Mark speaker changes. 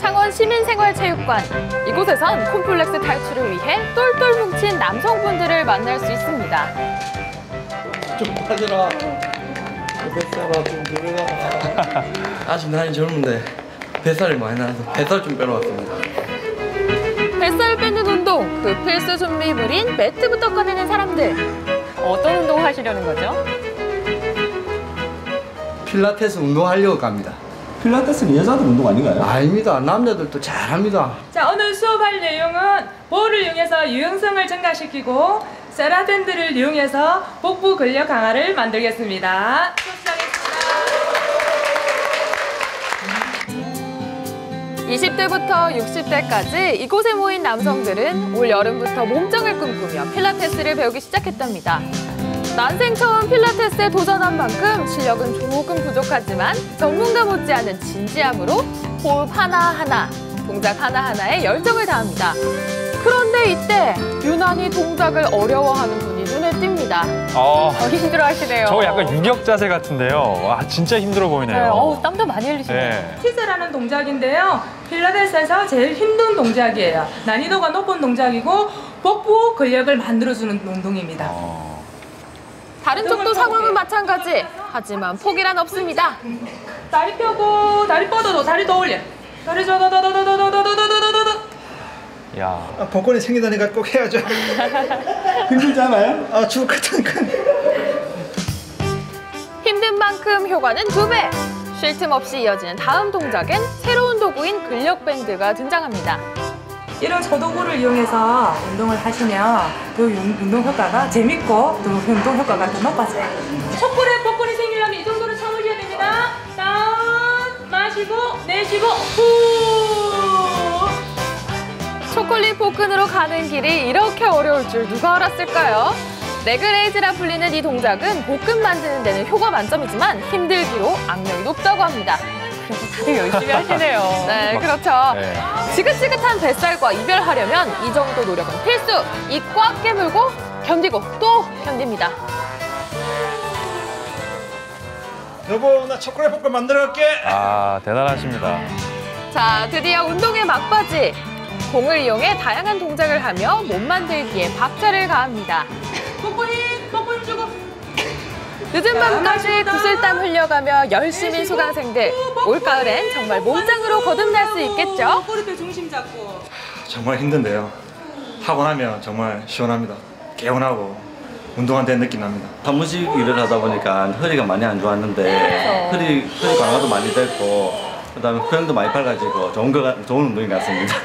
Speaker 1: 창원 시민생활체육관. 이곳에선 콤플렉스 탈출을 위해 똘똘 뭉친 남성분들을 만날 수 있습니다.
Speaker 2: 좀 빠져라. 뱃살아 좀 들어가. 아직 나이 젊은데 뱃살이 많이 나서 뱃살 좀 빼러 왔습니다.
Speaker 1: 뱃살 빼는 운동, 그 필수 준비물인 매트부터 꺼내는 사람들. 어떤 운동 하시려는 거죠?
Speaker 2: 필라테스 운동하려고 갑니다.
Speaker 3: 필라테스는 여자들 운동 아닌가요?
Speaker 2: 아닙니다. 남자들도 잘합니다.
Speaker 4: 자, 오늘 수업할 내용은 볼을 이용해서 유연성을 증가시키고 세라밴드를 이용해서 복부 근력 강화를 만들겠습니다. 수업 시작하겠습니다.
Speaker 1: 20대부터 60대까지 이곳에 모인 남성들은 올 여름부터 몸짱을 꿈꾸며 필라테스를 배우기 시작했답니다. 난생 처음 필라테스에 도전한 만큼 실력은 조금 부족하지만 전문가 못지않은 진지함으로 호흡 하나하나, 동작 하나하나에 열정을 다합니다. 그런데 이때 유난히 동작을 어려워하는 분이 눈에 띕니다.
Speaker 5: 어,
Speaker 1: 어, 힘들어 하시네요.
Speaker 5: 저거 약간 유격 자세 같은데요. 와, 진짜 힘들어 보이네요.
Speaker 1: 네, 어우, 땀도 많이 흘리시네요.
Speaker 5: 네.
Speaker 4: 티즈라는 동작인데요. 필라테스에서 제일 힘든 동작이에요. 난이도가 높은 동작이고 복부 근력을 만들어주는 운동입니다.
Speaker 5: 어,
Speaker 1: 다른 쪽도 상황은 마찬가지. 하지만 포기란 없습니다.
Speaker 4: 다리 펴고 다리 뻗어도 다리 더 올려. 다리 저더더더더더더더더더더더.
Speaker 5: 야,
Speaker 6: 아, 복권이 생기다니까 꼭 해야죠.
Speaker 3: 힘들지 않아요?
Speaker 6: 아, 죽을 것 같으니까.
Speaker 1: 힘든 만큼 효과는 두 배. 쉴 틈 없이 이어지는 다음 동작엔 새로운 도구인 근력 밴드가 등장합니다.
Speaker 4: 이런 저 도구를 이용해서 운동을 하시면 그 운- 운동 효과가 재밌고 또 운동 효과가 더 높아져요. 척골에 복근이 생기려면 이 정도는 참으셔야 됩니다. 다운, 마시고, 내쉬고, 후.
Speaker 1: 초콜릿 복근으로 가는 길이 이렇게 어려울 줄 누가 알았을까요? leg raise라 불리는 이 동작은 복근 만드는 데는 효과 만점이지만 힘들기로 악명이 높다고 합니다. 그래서 다들 열심히 하시네요. 네, 그렇죠.
Speaker 5: 네.
Speaker 1: 지긋지긋한 뱃살과 이별하려면 이 정도 노력은 필수! 이꽉 깨물고 견디고 또 견딥니다.
Speaker 6: 여보, 나 초콜릿 복권 만들어 갈게.
Speaker 5: 아, 대단하십니다.
Speaker 1: 자, 드디어 운동의 막바지. 공을 이용해 다양한 동작을 하며 몸 만들기에 박차를 가합니다.
Speaker 4: 복근 주고.
Speaker 1: 늦은 밤까지 구슬땀 흘려가며 열심히 수강생들. 올가을엔 정말 몸짱으로 거듭날 수 있겠죠?
Speaker 4: 꼬리뼈 중심 잡고.
Speaker 6: 정말 힘든데요. 하고 나면 정말 시원합니다. 개운하고 운동한 데 느낌 납니다.
Speaker 3: 사무직 일을 하다 보니까 허리가 많이 안 좋았는데 허리 허리 강화도 많이 됐고 그 다음에 표현도 많이 밝아지고 좋은 거 좋은 운동인 것 같습니다.